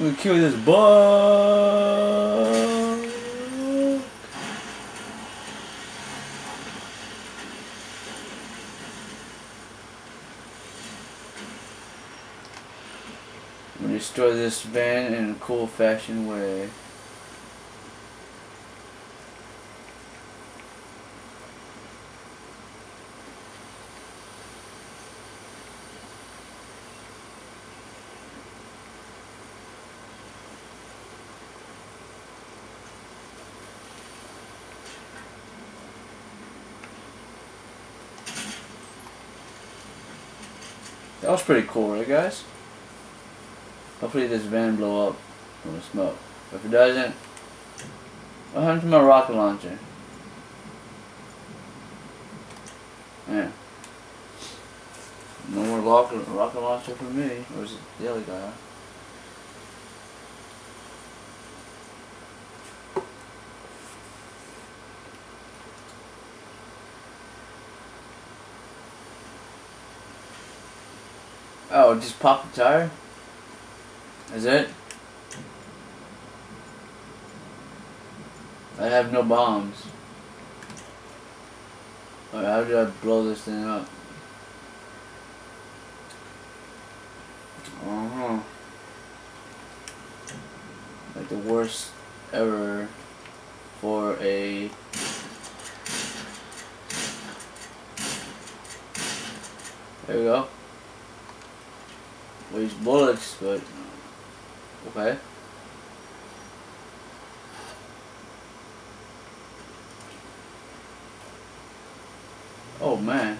I'm gonna kill this bug. I'm gonna destroy this van in a cool fashion way. That was pretty cool, right guys? Hopefully this van blow up from the smoke. If it doesn't, what happened to my rocket launcher? Yeah. No more rocket, rocket launcher for me. Where's the other guy? Oh, just pop the tire? Is it? I have no bombs. Alright, how do I blow this thing up? Uh huh. Like the worst ever for a There we go. Waste bullets, but okay. Oh man.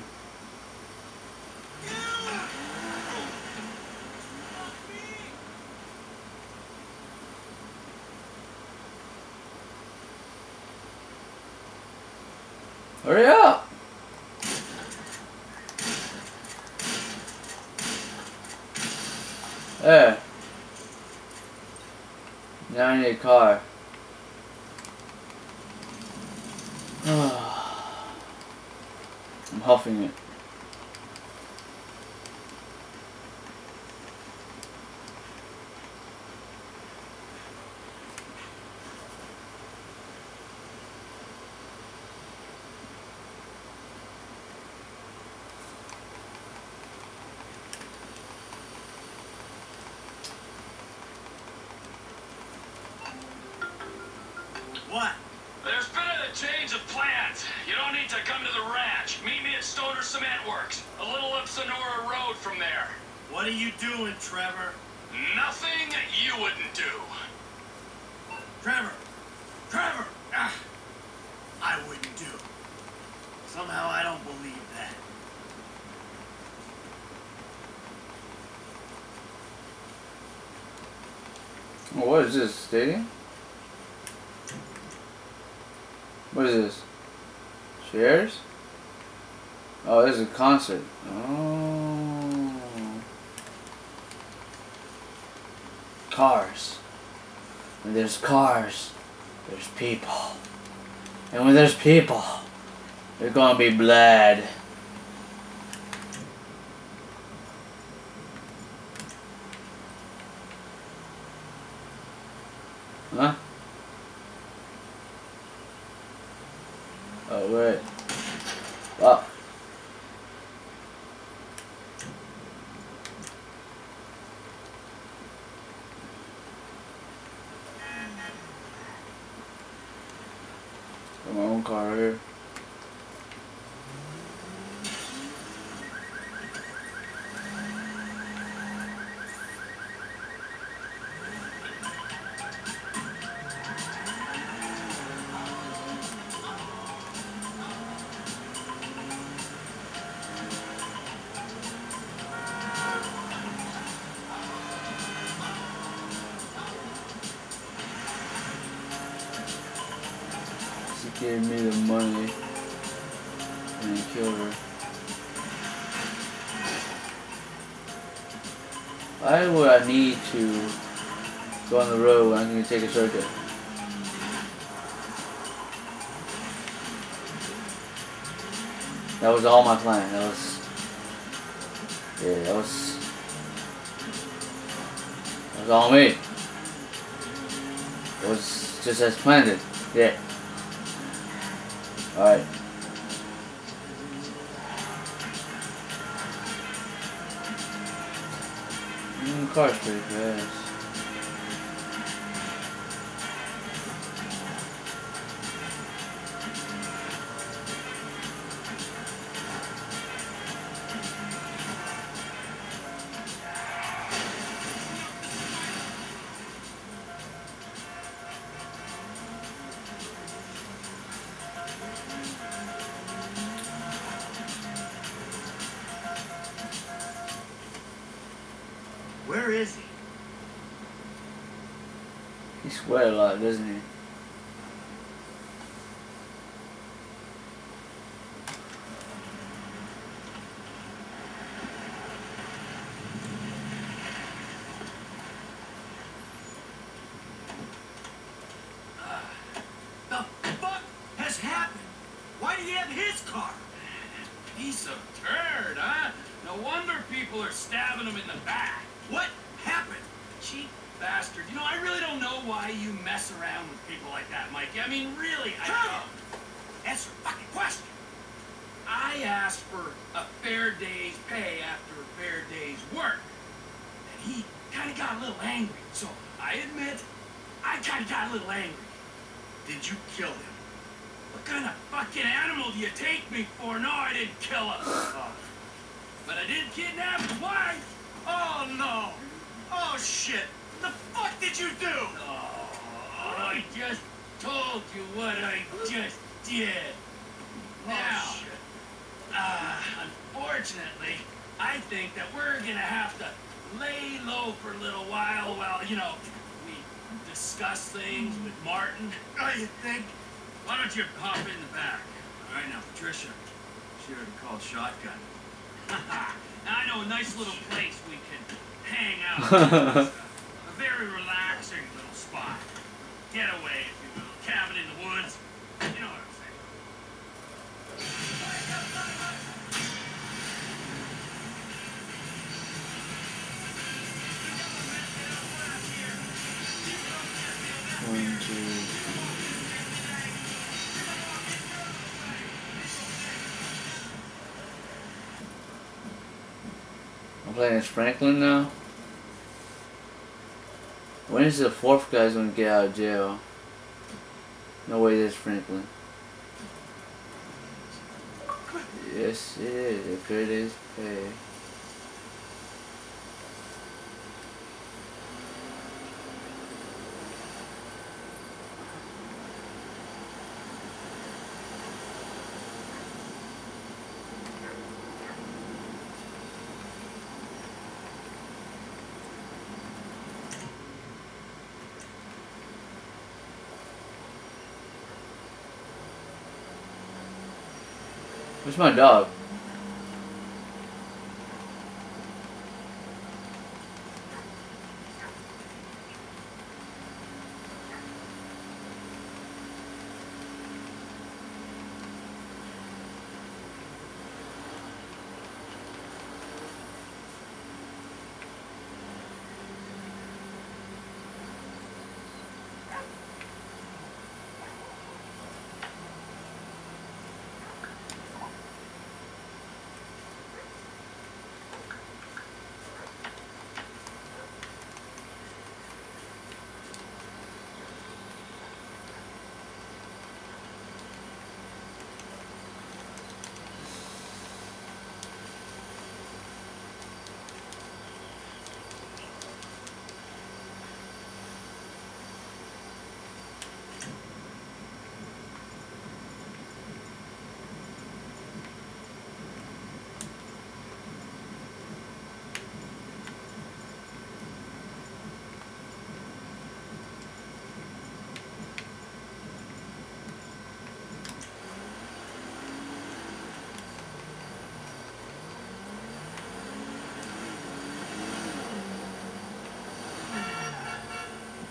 Hurry up! There. Now I need a car. I'm huffing it. What? There's been a change of plans. You don't need to come to the ranch. Meet me at Stoner Cement Works, a little up Senora Road from there. What are you doing, Trevor? Nothing you wouldn't do. Trevor! Trevor! Ah, I wouldn't do. Somehow I don't believe that. What is this? Stadium? What is this? Shares? Oh, this is a concert. Oh. Cars. When there's cars, there's people. And when there's people, there's gonna be blood. Huh? Oh, wait. Gave me the money and I killed her. Why would I need to go on the road when I'm going to take a circuit. That was all my plan. That was. Yeah, that was. That was all me. It was just as planned. Yeah. Alright. Mm, car's pretty fast. Where is he? He sweat a lot, doesn't he? The fuck has happened? Why do you have his car? Piece of turd, huh? No wonder people are stabbing him in the back. What happened? Cheap bastard. You know, I really don't know why you mess around with people like that, Mikey. I mean, really, I don't. Answer the fucking question. I asked for a fair day's pay after a fair day's work. And he kind of got a little angry. So I admit, I kind of got a little angry. Did you kill him? What kind of fucking animal do you take me for? No, I didn't kill him. Oh, But I did kidnap his wife. oh no. Oh shit. The fuck did you do? I just told you what I just did. Now, Oh shit. uh, unfortunately, I think that we're gonna have to lay low for a little while while, you know, we discuss things with Martin. Oh, you think? Why don't you hop in the back? All right, now, Patricia, she already called shotgun. now, I know a nice little place we can hang out. A very relaxing little spot. Getaway, if you will. Cabin in the woods. You know what I'm saying. I'm playing as Franklin now. When is the fourth guy's gonna get out of jail? No way, there's Franklin. Yes, it is. If it is pay. Where's my dog?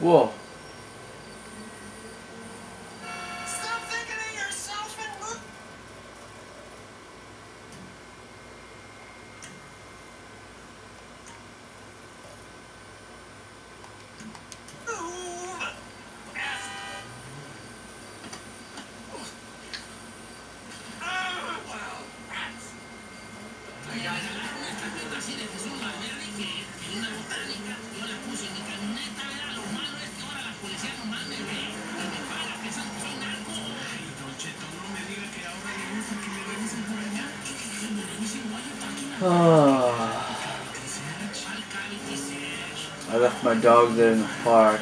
Whoa. I left my dog there in the park.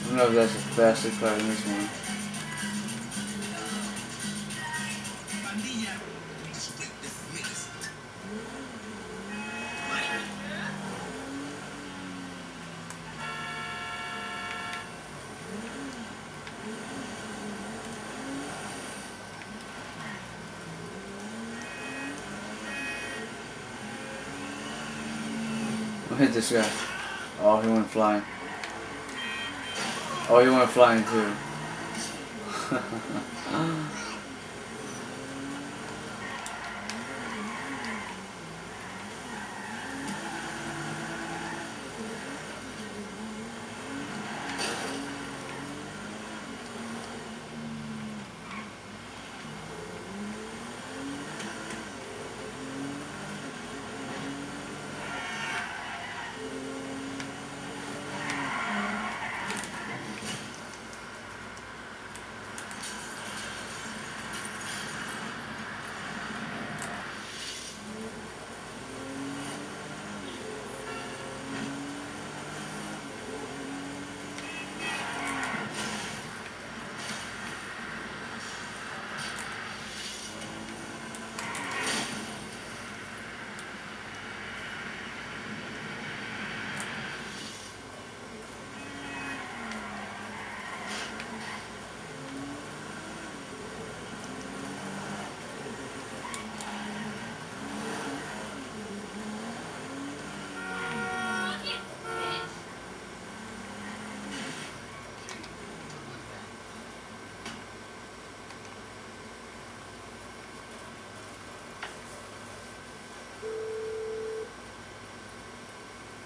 I don't know if that's a faster car than this one. This guy. Oh, he went flying. Oh, he went flying too.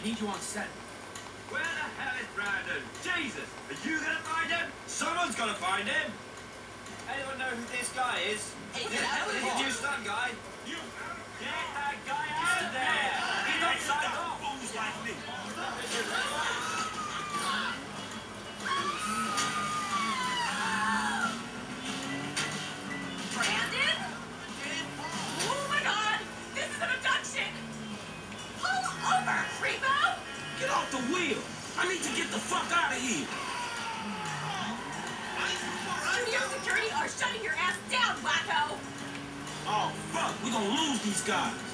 They need you on set. Where the hell is Brandon? Jesus! Are you gonna find him? Someone's gotta find him. Anyone know who this guy is? Hey, Is it the new stunt guy? You Get that guy out of there! He's not signed off! fools like me. I need to get the fuck out of here. Studio security are shutting your ass down, wacko! Oh, fuck. We're gonna lose these guys.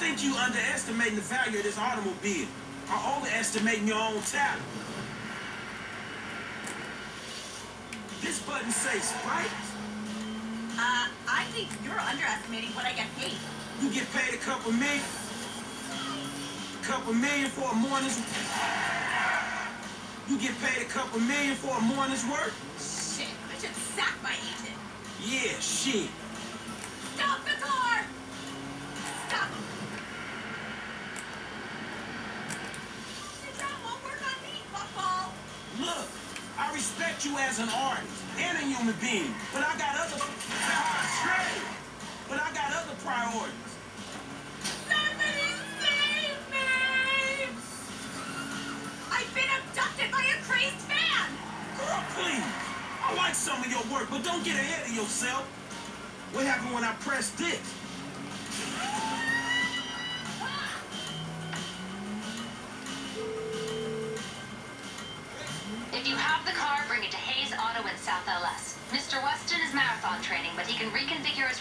Think you underestimating the value of this automobile. Or overestimating your own talent. This button says spikes. Uh, I think you're underestimating what I get paid. You get paid a couple million. couple million for a morning's. You get paid a couple million for a morning's work? Shit, I should sack my agent. Yeah, shit. Respect you as an artist and a human being, but I got other. But I got other priorities. Somebody save me! I've been abducted by a crazed fan! Girl, please. I like some of your work, but don't get ahead of yourself. What happened when I pressed this?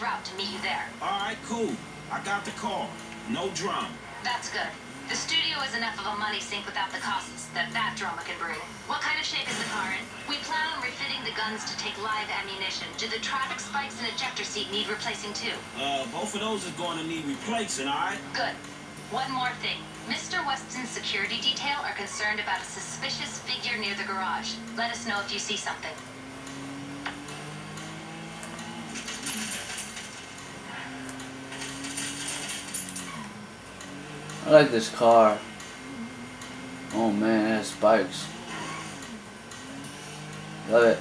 Route to meet you there. All right, cool. I got the call. No drama. That's good. The studio is enough of a money sink without the costs that that drama can bring. What kind of shape is the car in? We plan on refitting the guns to take live ammunition. Do the traffic spikes and ejector seat need replacing too? Uh, both of those is going to need replacing, all right? Good. One more thing. Mr. Weston's security detail are concerned about a suspicious figure near the garage. Let us know if you see something. I like this car. Oh man, it has spikes. Love it.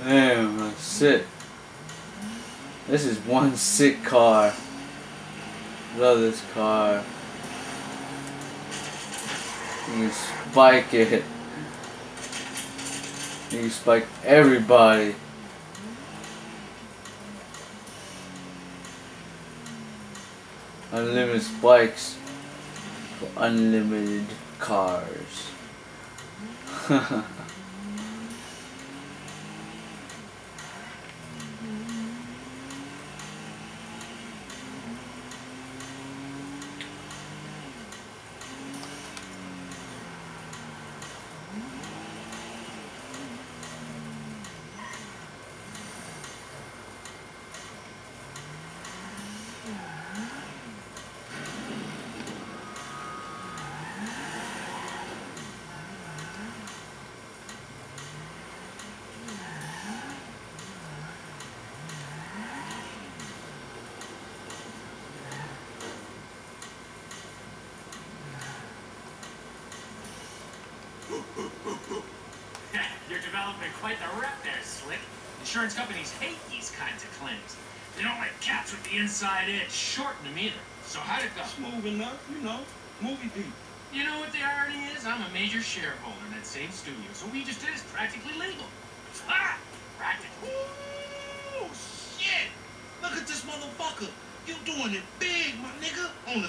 Damn, that's sick. This is one sick car. Love this car. You spike it. You spike everybody. Unlimited spikes for unlimited cars. You're quite the rep there, Slick. Insurance companies hate these kinds of claims. They don't like cats with the inside edge shorting them either. So how'd it go? Smooth enough, you know. Movie beat. You know what the irony is? I'm a major shareholder in that same studio, so what we just did is practically legal. Ah! Practically. Ooh, shit! Look at this motherfucker. You doing it big, my nigga, on the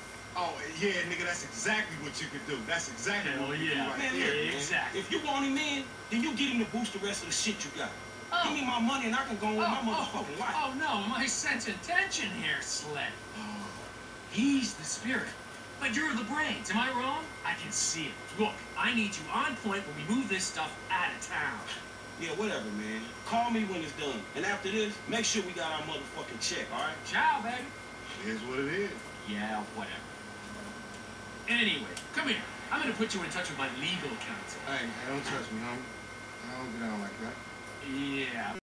Oh, yeah, nigga, that's exactly what you could do. That's exactly Hell what you yeah. do right Man, there. look, man, Exactly. If you want him in, then you get him to boost the rest of the shit you got. Give oh. me my money and I can go on with my oh, oh. motherfucking life. oh, no, my sense of tension here, Sled. He's the spirit, but you're the brains. Am I wrong? I can see it. Look, I need you on point when we move this stuff out of town. Yeah, whatever, man. Call me when it's done. And after this, make sure we got our motherfucking check, all right? Ciao, baby. It is what it is. Yeah, whatever. Anyway, come here. I'm gonna put you in touch with my legal counsel. Hey, hey, don't touch me, homie. I don't get down like that. Yeah.